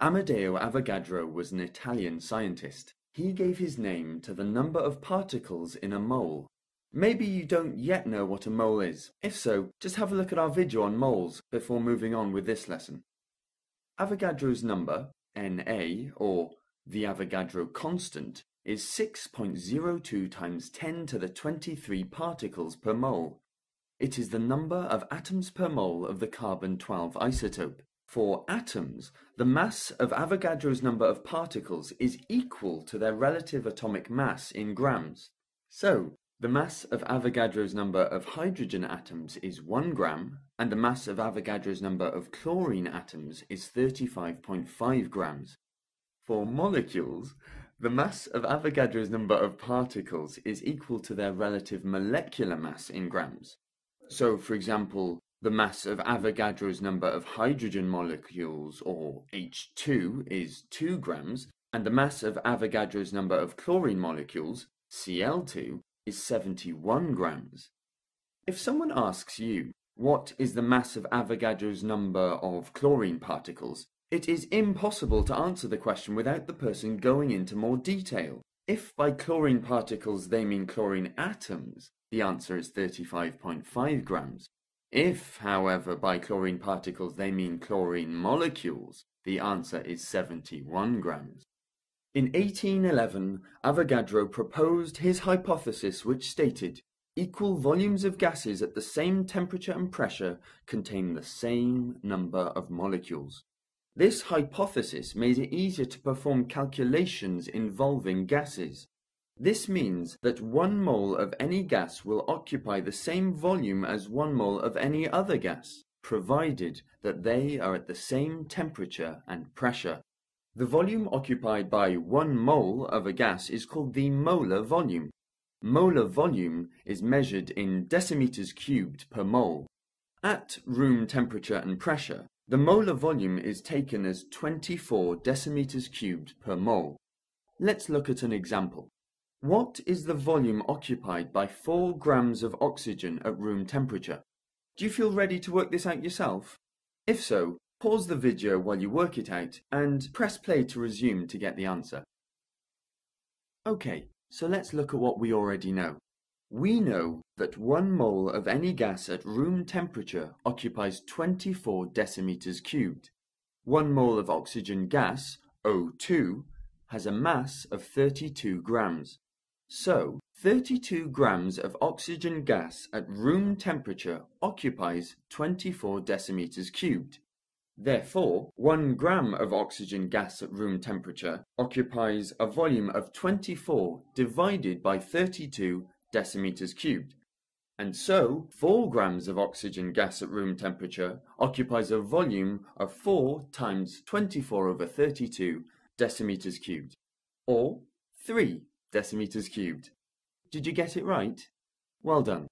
Amedeo Avogadro was an Italian scientist. He gave his name to the number of particles in a mole. Maybe you don't yet know what a mole is. If so, just have a look at our video on moles before moving on with this lesson. Avogadro's number, Na, or the Avogadro constant, is 6.02 times 10 to the 23 particles per mole. It is the number of atoms per mole of the carbon-12 isotope. For atoms, the mass of Avogadro's number of particles is equal to their relative atomic mass in grams. So, the mass of Avogadro's number of hydrogen atoms is 1 gram, and the mass of Avogadro's number of chlorine atoms is 35.5 grams. For molecules, the mass of Avogadro's number of particles is equal to their relative molecular mass in grams. So, for example, the mass of Avogadro's number of hydrogen molecules, or H2, is 2 grams, and the mass of Avogadro's number of chlorine molecules, Cl2, is 71 grams. If someone asks you, what is the mass of Avogadro's number of chlorine particles, it is impossible to answer the question without the person going into more detail. If by chlorine particles they mean chlorine atoms, the answer is 35.5 grams. If, however, by chlorine particles they mean chlorine molecules, the answer is 71 grams. In 1811, Avogadro proposed his hypothesis which stated, equal volumes of gases at the same temperature and pressure contain the same number of molecules. This hypothesis made it easier to perform calculations involving gases. This means that one mole of any gas will occupy the same volume as one mole of any other gas, provided that they are at the same temperature and pressure. The volume occupied by one mole of a gas is called the molar volume. Molar volume is measured in decimeters cubed per mole. At room temperature and pressure, the molar volume is taken as 24 decimeters cubed per mole. Let's look at an example. What is the volume occupied by 4 grams of oxygen at room temperature? Do you feel ready to work this out yourself? If so, pause the video while you work it out and press play to resume to get the answer. Okay, so let's look at what we already know. We know that 1 mole of any gas at room temperature occupies 24 decimeters cubed. 1 mole of oxygen gas, O2, has a mass of 32 grams. So, 32 grams of oxygen gas at room temperature occupies 24 decimeters cubed. Therefore, 1 gram of oxygen gas at room temperature occupies a volume of 24 divided by 32 decimeters cubed. And so, 4 grams of oxygen gas at room temperature occupies a volume of 4 times 24 over 32 decimeters cubed, or 3 decimeters cubed. Did you get it right? Well done.